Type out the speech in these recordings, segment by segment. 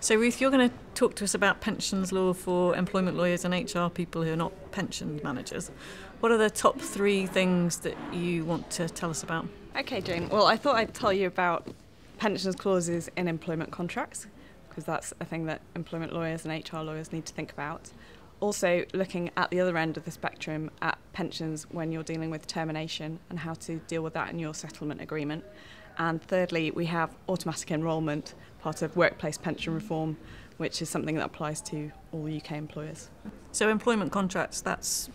So, Ruth, you're going to talk to us about pensions law for employment lawyers and HR people who are not pension managers. What are the top three things that you want to tell us about? Okay, Jane. Well, I thought I'd tell you about pensions clauses in employment contracts because that's a thing that employment lawyers and HR lawyers need to think about. Also, looking at the other end of the spectrum at pensions when you're dealing with termination and how to deal with that in your settlement agreement. And thirdly, we have automatic enrolment, part of workplace pension reform, which is something that applies to all UK employers. So, employment contracts, that's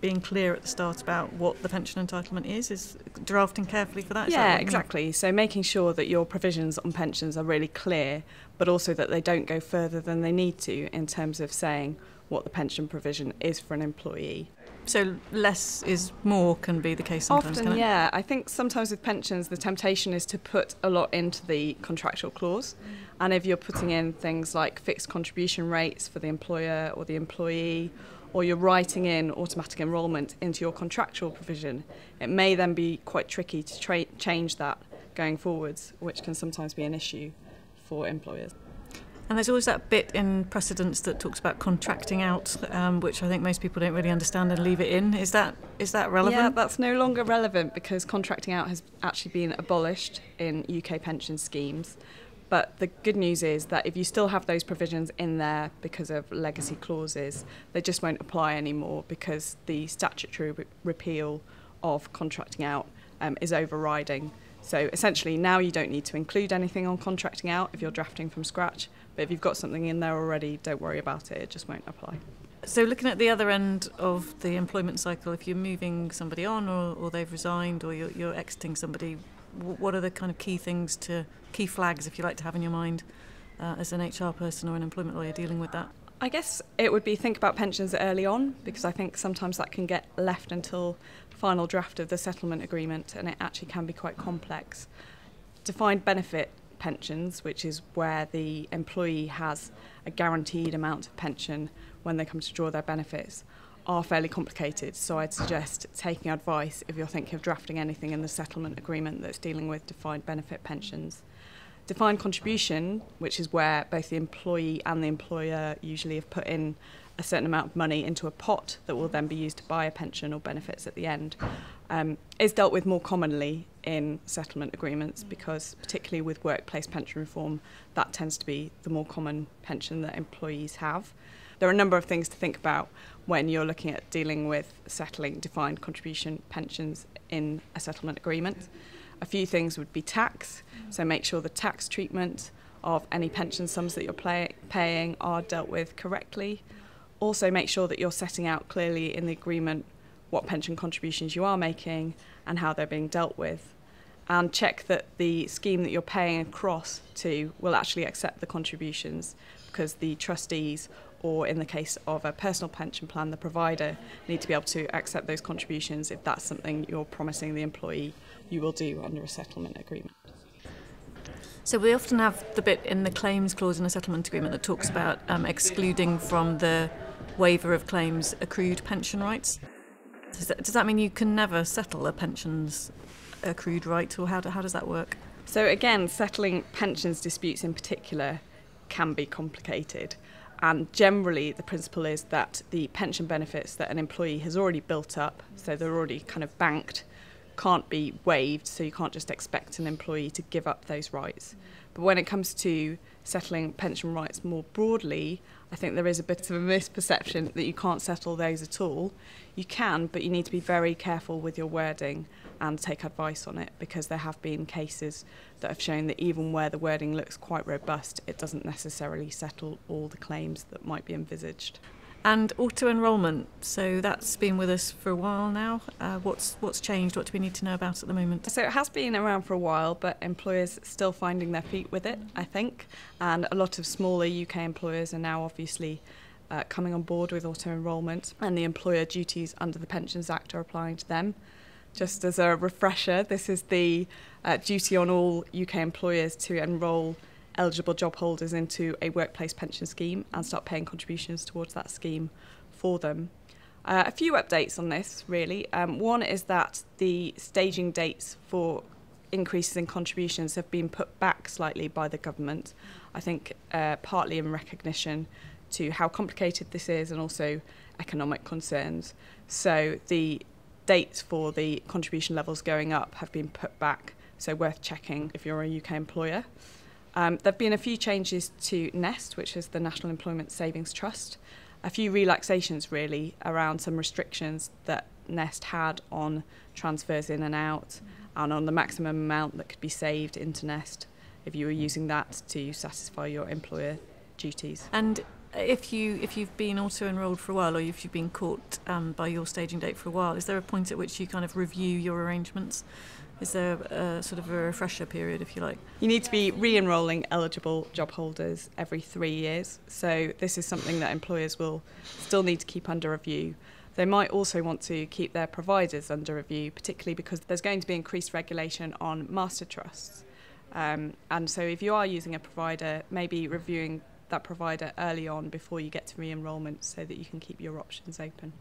being clear at the start about what the pension entitlement is, is drafting carefully for that? Is yeah, that exactly. So, making sure that your provisions on pensions are really clear, but also that they don't go further than they need to in terms of saying what the pension provision is for an employee. So less is more can be the case sometimes. Often, yeah. I think sometimes with pensions, the temptation is to put a lot into the contractual clause, mm. and if you're putting in things like fixed contribution rates for the employer or the employee, or you're writing in automatic enrolment into your contractual provision, it may then be quite tricky to change that going forwards, which can sometimes be an issue for employers. And there's always that bit in precedents that talks about contracting out, um, which I think most people don't really understand and leave it in. Is that is that relevant? Yeah, that's no longer relevant because contracting out has actually been abolished in UK pension schemes. But the good news is that if you still have those provisions in there because of legacy clauses, they just won't apply anymore because the statutory re- repeal of contracting out um, is overriding. So essentially, now you don't need to include anything on contracting out if you're drafting from scratch. But if you've got something in there already, don't worry about it, it just won't apply. So, looking at the other end of the employment cycle, if you're moving somebody on or, or they've resigned or you're, you're exiting somebody, what are the kind of key things to, key flags, if you like to have in your mind, uh, as an HR person or an employment lawyer dealing with that? I guess it would be think about pensions early on because I think sometimes that can get left until final draft of the settlement agreement and it actually can be quite complex. Defined benefit pensions, which is where the employee has a guaranteed amount of pension when they come to draw their benefits, are fairly complicated. So I'd suggest taking advice if you're thinking of drafting anything in the settlement agreement that's dealing with defined benefit pensions. Defined contribution, which is where both the employee and the employer usually have put in a certain amount of money into a pot that will then be used to buy a pension or benefits at the end, um, is dealt with more commonly in settlement agreements because, particularly with workplace pension reform, that tends to be the more common pension that employees have. There are a number of things to think about when you're looking at dealing with settling defined contribution pensions in a settlement agreement. A few things would be tax, so make sure the tax treatment of any pension sums that you're paying are dealt with correctly. Also, make sure that you're setting out clearly in the agreement what pension contributions you are making and how they're being dealt with. And check that the scheme that you're paying across to will actually accept the contributions because the trustees, or in the case of a personal pension plan, the provider, need to be able to accept those contributions if that's something you're promising the employee you will do under a settlement agreement. So we often have the bit in the claims clause in a settlement agreement that talks about um, excluding from the waiver of claims accrued pension rights. Does that, does that mean you can never settle a pensions accrued right, or how, do, how does that work? So again, settling pensions disputes in particular can be complicated. And generally, the principle is that the pension benefits that an employee has already built up, so they're already kind of banked, can't be waived, so you can't just expect an employee to give up those rights. But when it comes to settling pension rights more broadly, I think there is a bit of a misperception that you can't settle those at all. You can, but you need to be very careful with your wording and take advice on it because there have been cases that have shown that even where the wording looks quite robust, it doesn't necessarily settle all the claims that might be envisaged. And auto enrolment, so that's been with us for a while now. Uh, what's what's changed? What do we need to know about at the moment? So it has been around for a while, but employers still finding their feet with it, I think. And a lot of smaller UK employers are now obviously uh, coming on board with auto enrolment, and the employer duties under the Pensions Act are applying to them. Just as a refresher, this is the uh, duty on all UK employers to enrol eligible job holders into a workplace pension scheme and start paying contributions towards that scheme for them. Uh, a few updates on this, really. Um, one is that the staging dates for increases in contributions have been put back slightly by the government. I think uh, partly in recognition to how complicated this is and also economic concerns. So the dates for the contribution levels going up have been put back, so worth checking if you're a UK employer. Um, there have been a few changes to NEST, which is the National Employment Savings Trust, a few relaxations really around some restrictions that Nest had on transfers in and out and on the maximum amount that could be saved into Nest if you were using that to satisfy your employer duties. And if you if you've been auto enrolled for a while or if you've been caught um, by your staging date for a while, is there a point at which you kind of review your arrangements? Is there a, sort of a refresher period, if you like? You need to be re-enrolling eligible job holders every three years. So this is something that employers will still need to keep under review. They might also want to keep their providers under review, particularly because there's going to be increased regulation on master trusts. Um, and so if you are using a provider, maybe reviewing that provider early on before you get to re-enrolment so that you can keep your options open.